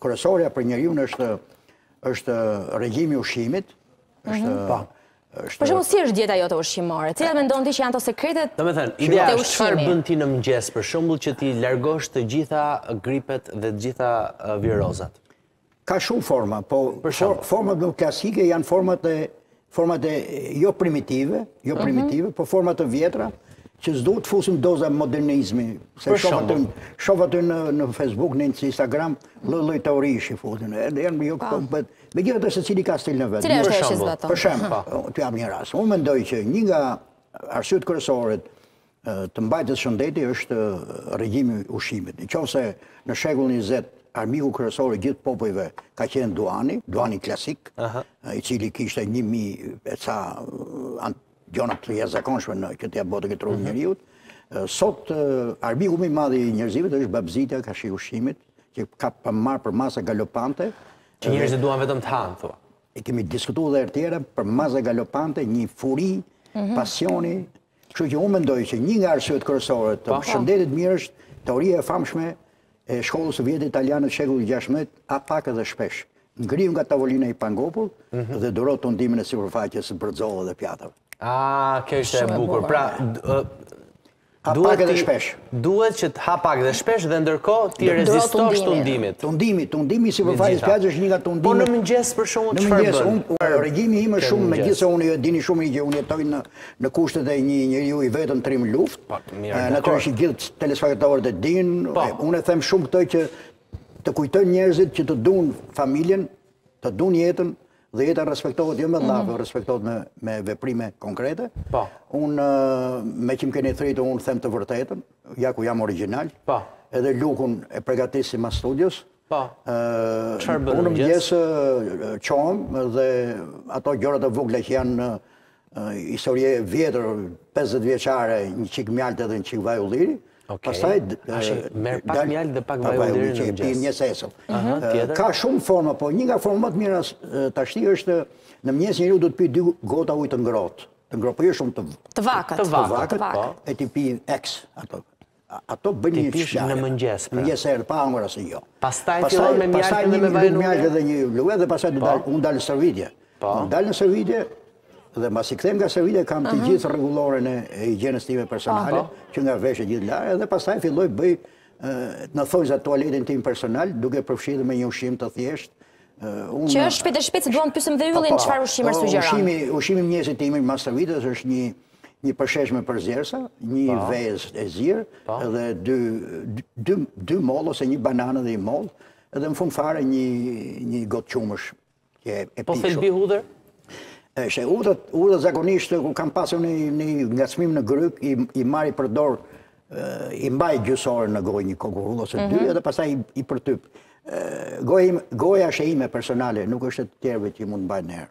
Kryesorja për njeriun është është regjimi ushqimit, është mhm. po. Për shembull si është dieta jote ushqimore? Cilat mendon ti që janë të sekretet e ushqimit? Te ideja është çfarë bën ti në mëngjes për shembull që t'i largosh të gjitha gripet dhe të gjitha virozat? Ka shumë forma, po format më klasike janë format e Format e jo primitive, jo mhm. primitive, po forma të vjetra, që s'duhet të fusim doza modernizmi. Se shof aty në Facebook, në Instagram, lloj-lloj teorish i fusin. Edhe janë jo këto bëtë. Po. Megjithatë secili ka stilin e vet. Cili është e shizë Për shembull, po. të jap një rast. Unë mendoj që një nga arsyet kryesore të mbajtjes së shëndetit është regjimi i ushqimit. Në qoftë se në shekullin 20, armiku kryesor i gjithë popujve ka qenë duhani, duhani klasik, i cili kishte një mijë e ca gjëra të jashtëzakonshme në këtë jetë botë e këtë rrugë mhm. njeriut, sot armiku më i madh i njerëzimit është babëzia karshi ushqimit, që ka për marrë përmasa galopante. Që njerëzit duan vetëm të hanë, thua? E kemi diskutu dhe herë tjetër përmasa galopante, një furi, mhm. pasioni, Kështu që unë mendoj që një nga arsyet kryesore të shëndetit të mirë është teoria e famshme e shkollës së vjetër italiane të shekullit 16, ha pak edhe shpesh. Ngrihu nga tavolina i pangopur mhm. dhe duro tundimin e sipërfaqes së bërxollave dhe pjatave. Ah, kjo ishte e bukur. Pra, Ha pak edhe shpesh. Duhet që të hash pak edhe shpesh dhe ndërkohë t'i rezistosh tundimit. Tundimit, tundimi i sipërfaqes pjatës është një nga tundimet. Po në mëngjes për shembull ti çfarë bën. Në mëngjes, regjimi im është shumë, megjithëse unë ju e dini shumë mirë që unë jetoj në Në kushtet e një njeriu i vetëm trim në luftë, po, natyrisht gjithë telespektatorët e dinë, po. unë e them shumë këtë që të kujtojnë njerëzit që ta dun familjen, ta dun jetën, dhe jeta respektohet jo me mhm. llafe, respektohet me, me veprime konkrete. Po. Unë, meqë më keni thirrur, unë them të vërtetën, ja ku jam origjinal. Po. Edhe lukun e pregatisim mas studios, Po. Çfarë bën? Unë në mëngjes çohem dhe ato gjërat e vogla që janë histori e vjetër, 50 vjeçare, një çik mjaltë dhe një çik vaj ulliri. Okej. Pastaj merr pak mjaltë dhe pak vaj ulliri në mëngjes. Një sesë. Tjetër. Ka shumë forma, po një nga format më të mira tashti është në mëngjes njeriu duhet të pijë dy gota ujë të ngrohtë. Të ngrohtë, po jo shumë të. Të vakët. Të vakët, po. E ti pi X ato. Ato bëjnë një çfarë. Në mëngjes. Pra. Mëngjes herët pa ngrënë asnjë gjë. Pastaj fillon me mjaltin dhe me vajin. Pastaj mjaltin dhe një lugë dhe pastaj do dal, po. unë dal në stërvitje. Po. Unë dal në stërvitje dhe mbasi kthehem nga stërvitja kam të gjithë rregulloren e higjienës time personale, po. që nga veshja dhe larja dhe pastaj filloj bëj në thonjëza tualetin tim personal duke përfshirë me një ushqim të thjeshtë Unë, që është shpejt e shpejt se duam të pyesim dhe Yllin çfarë ushqimesh sugjeron. Ushqimi, ushqimi i mëngjesit tim, mbas stërvitjes është një Një përshesh me përzierësa, një po. vezë e zirë, po. dhe dy, dy, dy mollë ose një bananë dhe një mollë, edhe në fund fare një, një gotë qumësh. E, e po thelbi hudër? Eshte, hudhrat, hudhrat zakonisht, kur kam pasur një, një ngacmim në grykë, i, i marr për dorë, i mbaj gjysmë ore në gojë një kokërr ose mm -hmm. dy, mhm. edhe pastaj i, i përtyp. Goja, goja është e ime personale, nuk është e të tjerëve që mund të mbajnë erë.